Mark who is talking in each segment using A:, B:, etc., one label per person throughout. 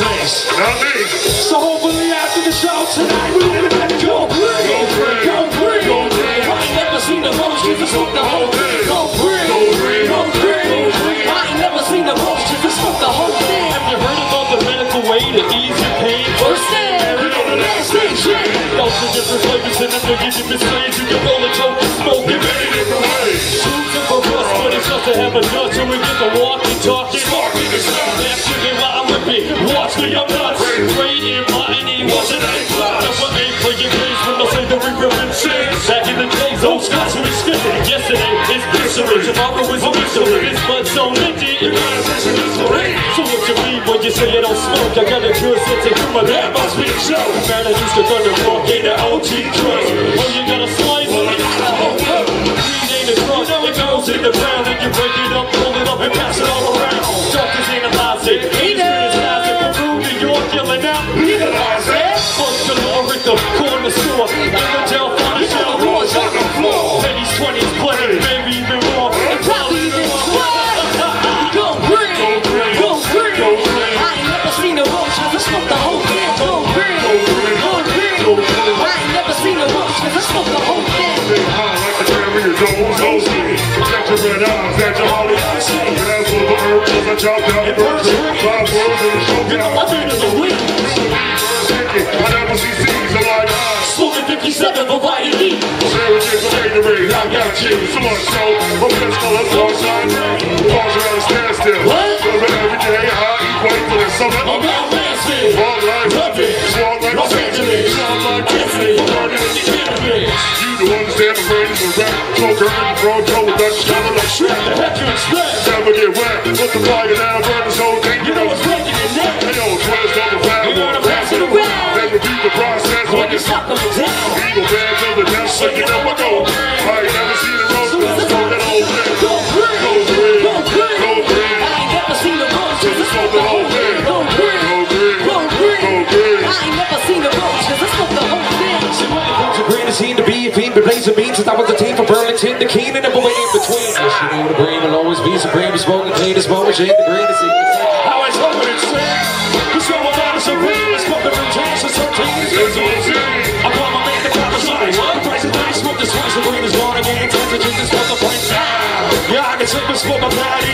A: place.
B: Not me.
A: So hopefully after the show tonight, we're gonna let it go free. Go free. I ain't never seen the most Jesus smoke the whole thing. Go free. Go free. I ain't never seen the most Jesus smoke the whole thing.
C: Have you heard about the medical way to ease your pain?
A: First thing, we on the last yeah.
C: Those are different flavors and under your different strains. You can roll a joke and smoke it.
B: Many different ways.
C: Two simple bus, but it's just to have a nut so we get to walking, talking.
B: Sparking the sun.
C: Me, I'm nuts. Great in mine, what's it ain't plus. Number eight for your case when I say the regret shit. Back in the days, old Scots is spitting. Yesterday is history. Tomorrow is a mystery. This blood so minty, it got a mystery. So what you mean when you say you don't smoke? I got a good sense of humor, that must be a show. Man, I used to go to walk in the OG trust. Oh, you got a slice? Well, you got a whole cup. Rename the trust. It goes in the ground and you break it up,
B: For the I birds. Five words showdown.
C: My is a.
B: I never see.
C: Smoking 57 variety.
B: Sarah gets a Gatorade, I got you. So much so, my best color's sunshine. Falls around a standstill.
C: What?
B: Every day, high, equate to the summer.
C: I'm out Mansfield.
B: Walk like
C: Love it.
B: Walk like
C: Los Angeles.
B: Sound like brains of rap. Smoker in the front, Joe, Dutch, color
C: The heck you expect?
B: Never get wet. Put the fire down, burn this whole thing.
C: You know what's breaking your neck.
B: Hey, yo, twist on the
C: You gotta
B: one.
C: pass it around.
B: Then repeat the process
C: When
B: like
C: you
B: it's
C: stop them down.
B: Eagle bands of the death, so you know I go. I ain't never seen
D: be a fiend, but blaze of means since I was a team from Burlington to Keene and everywhere in between. Yes, you know the brain will always be supreme. You're smoking cleanest moment, shade the greatest.
C: How I told it straight. Cause no one is a real. It's fucking routine since 13.
B: That's what I'm saying.
C: I call my man the. The price of money, smoke this twice. The green is gone again. Time to drink this the point. Yeah, I can sip and smoke my patty.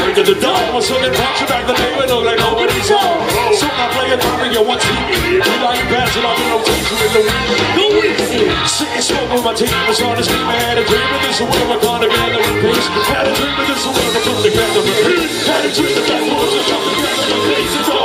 C: Straight to the dome. I'm swinging punch back the name and look like nobody's home. So I play a Mario on TV. We like and I'm in rotation in the week. Go easy. Sitting smoke with my team. Was on the street, I had a dream of this. Where we're gonna gather in peace. Had a dream of this. Where we're gonna together in peace. Had a dream of that. What's the jump together in peace.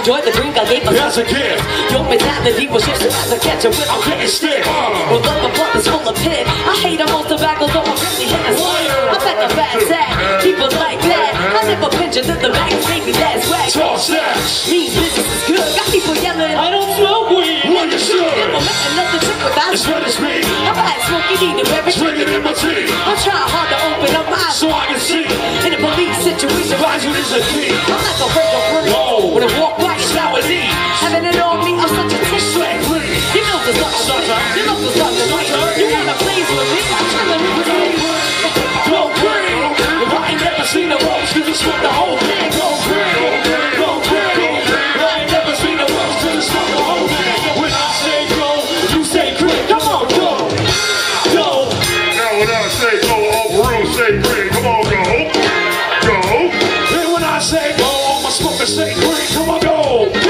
A: Enjoy the drink I gave myself.
C: That's a gift.
A: Your mentality was just as a catch a whip. I'm
C: Getting stiff.
A: Well, the blood is full of pit. I hate almost tobacco, though I'm really hitting I bet the fat sack, people like that. I never pinch into the back, baby, that's whack.
C: Talk sex.
A: Mean business is good. Got people yelling.
C: I don't smoke weed. Well, you should.
A: Never met another trick without
C: It's what it's me.
A: I've had smoky need of every
C: Drink it in my tea.
A: I'm trying hard to open up my eyes.
C: So I can see.
A: In a police situation,
C: Rising is a key.
A: I'm not gonna break no.
C: No.
A: When I walk by, it's
C: Now it is.
A: Having it on me, I'm such a tick. You know the stuff,
C: Sucker.
A: you know the stuff, you wanna please with me? I'm trying to
C: Go free. If I ain't never seen a rose, cause it's what the whole thing. Go free. Go green free. I ain't never seen a rose, cause it's what the whole thing. When I say go, you say green. Come on, go. Go.
B: Now when I say go, all Peru say green. Come on, go. Go.
C: And when I say go, all my smokers say green. Come on, go. Go.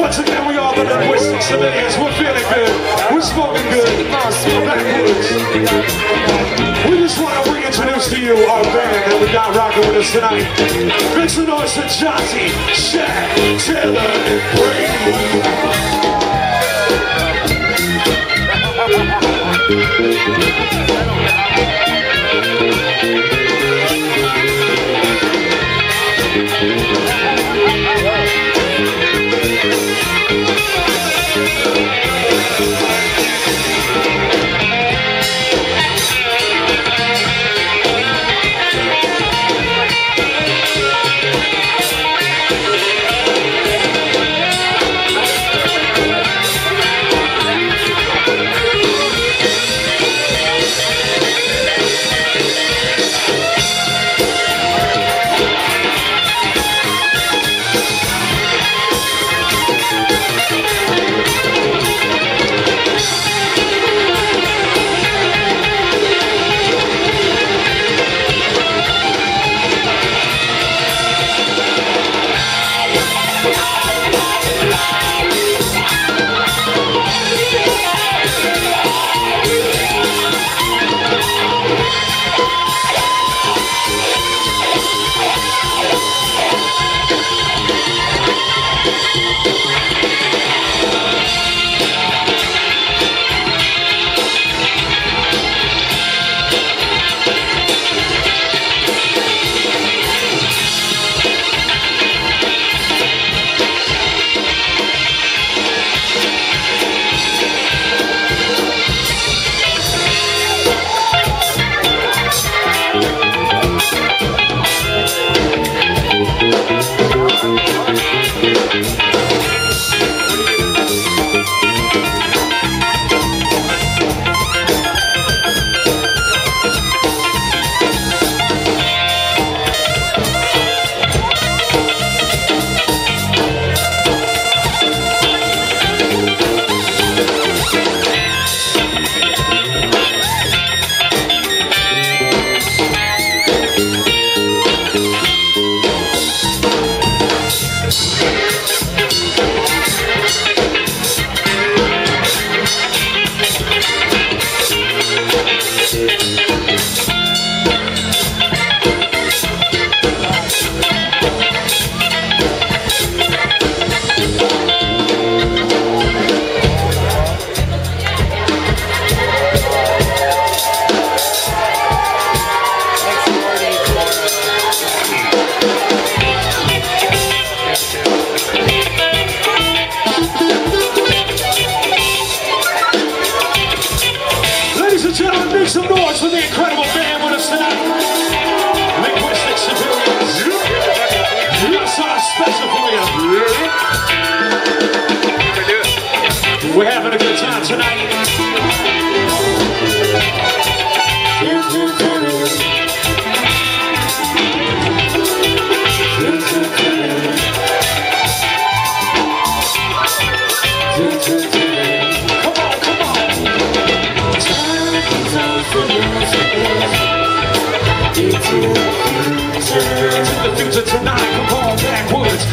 C: once again we are the Lynguistic Civilians. We're feeling good. We're smoking good. Backwoods. We just want to reintroduce to you, our band that we got rocking with us tonight. Make some noise for Johnny, Shaq, Taylor, and Brady. Thank you.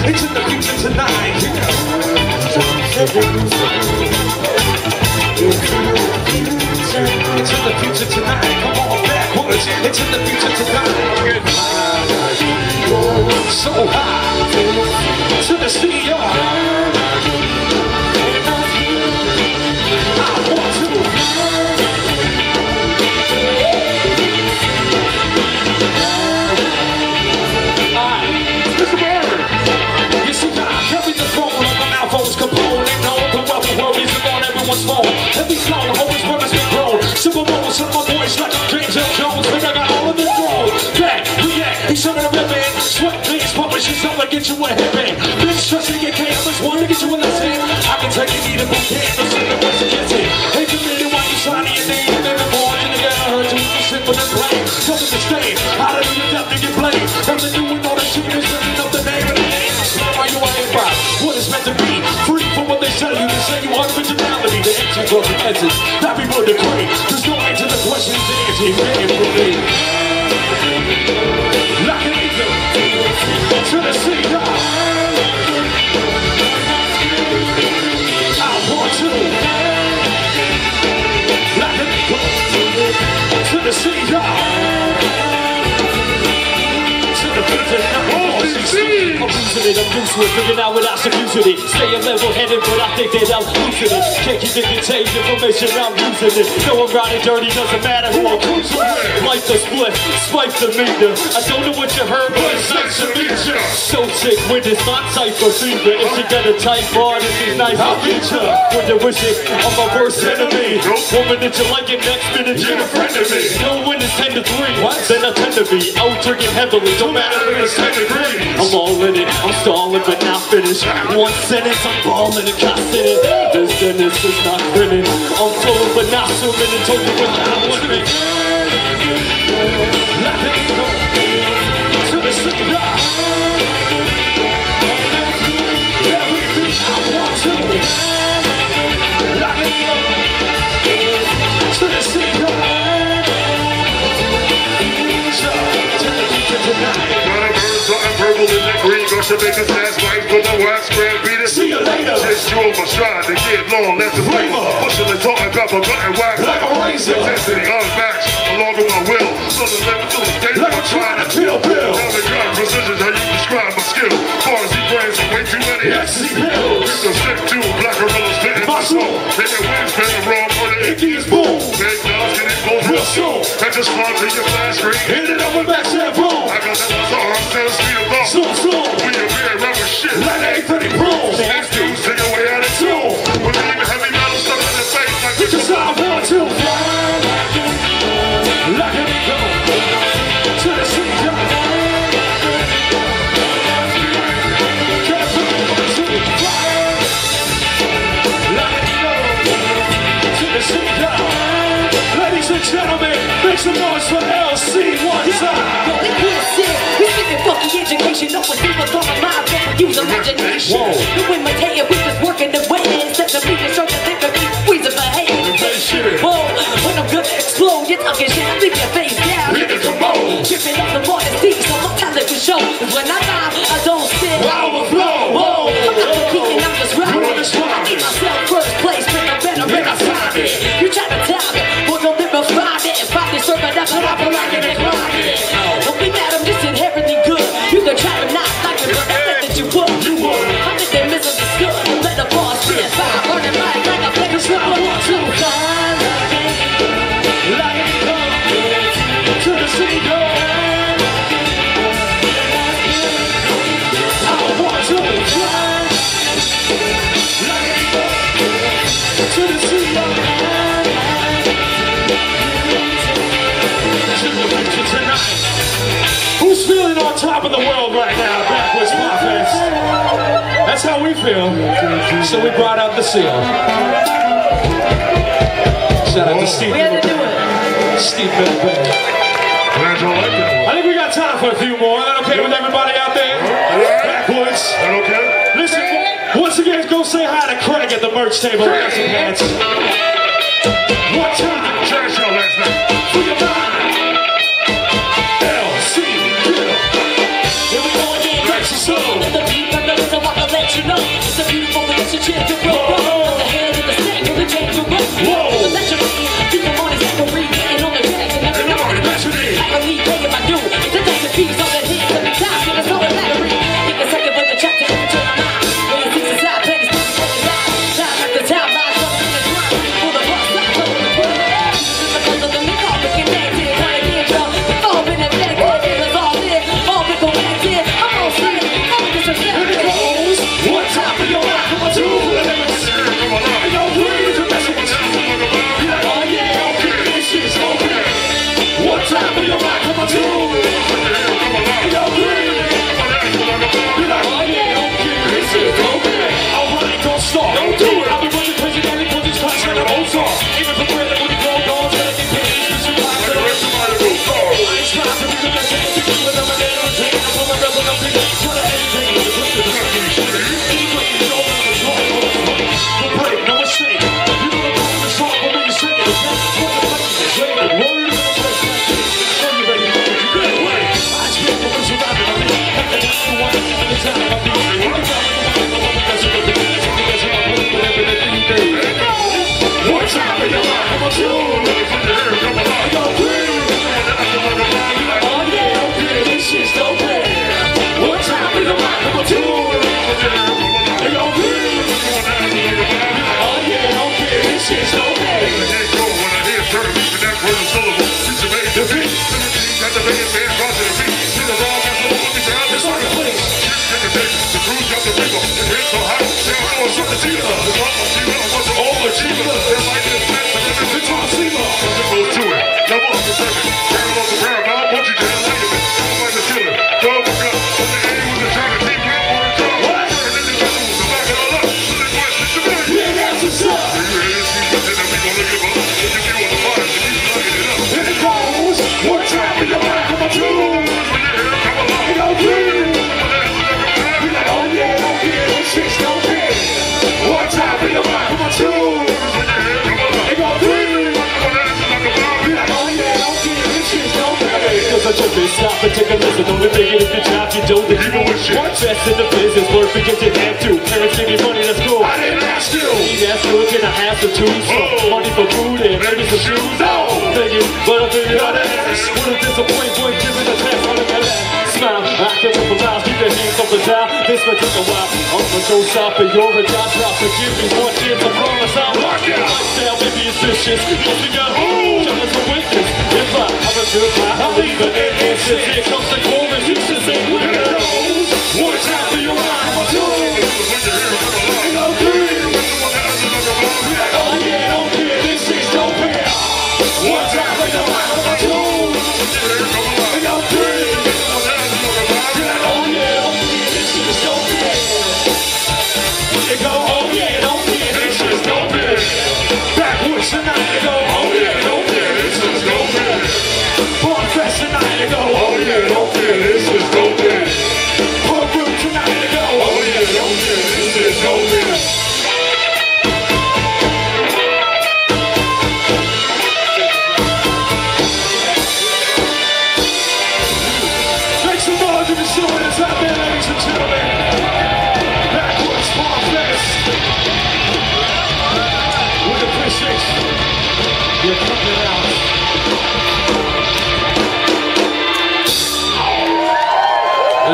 C: Backwards. in the future tonight. It's in the future tonight, come on backwards. Into the future tonight. So high to the CEO. Phone, always brothers been grown. Simple moments in my voice like James L. Jones. Think I got all of the throne. Back, react, he's showing a ribbon. Sweat, please, publishing something, get you a. Bitch, trust The empty broken answers, that people decree. There's no answer to questions, the answer you can't believe. Like an eagle, to the sea, losing it. I'm used to it, figuring out without confusing it. Staying level headed, but I think that I'm losing it. Can't keep the contained information, I'm using it. No, I'm riding dirty, doesn't matter who I'm cruising with. Light the split, spike the meter. I don't know what you heard, but it's nice to meet you. So sick with this, my type of fever. If you got a type bar, this is nice, I'll get you. With the wishes, I'm my worst enemy. Woman that you like it, next minute you're a friend of me. No when it's 10 to 3, then I tend to be out drinking heavily. Don't matter if it's 10 degrees. I'm all in it, I'm stalling but not finished. One sentence, I'm balling and costing it. This Dennis is not finished. I'm flowing but not swimming and told you when I'm the.
B: Got your biggest ass white with the wax spread beat it.
C: See you later.
B: Just you my stride to get long, that's the flavor. Pushing the salt and pepper, cutting wax
C: Like a razor.
B: Intensity unmatched, along with my will. So the level to the stage,
C: Like I'm trying to kill Bill.
B: Tell me God, precision, how you describe my skill. Far as he brains, I'm way too many.
C: Ecstasy pills.
B: The stick to black gorillas spitting
C: My soul.
B: Taking wings, spinning wrong for the
C: Icky is boom.
B: Big dogs getting close
C: Real soon.
B: That just spawn to your flash screen.
C: Hit it up with back and boom.
B: I got that was arms, tell
A: education. No one see what's my mind. Use imagination.
C: Whoa. Top of the world right now, Backwoods Pondfest? That's how we feel. So we brought out the seal. Shout out to Steve.
A: We had to do it.
C: Steve Bell.
B: Glad y'all like that one.
C: I think we got time for a few more. Is that okay with everybody out there? Backwoods.
B: That okay?
C: Listen, once again, go say hi to Craig at the merch table. Craig. Pants. One time
B: Trash y'all last night.
C: for your mind.
A: You. It's a beautiful relationship to grow Jesus, the God of Jesus, all the
C: Jesus.
E: Cause I took this stop and take a listen Only make it if you job you do then you it's One best in the business work because you have to Parents give you money that's cool
C: I didn't ask you.
E: Need that's good can I have some too So money for food and maybe some shoes No Thank you but I figured out that What a disappointing boy giving a test on the last Smile I can move around keep your hands off the dial This may take a while I'm gonna show stop and you're a job drop Forgive me one chance I promise I'll rock it Lifestyle maybe it's vicious Yes we got who Show us a witness I have a good time. I'll leave it in inches Here comes the chorus You should say with it One time oh yeah, this is no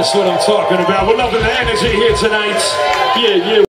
E: That's what I'm talking about. We're loving the energy here tonight. Yeah, yeah.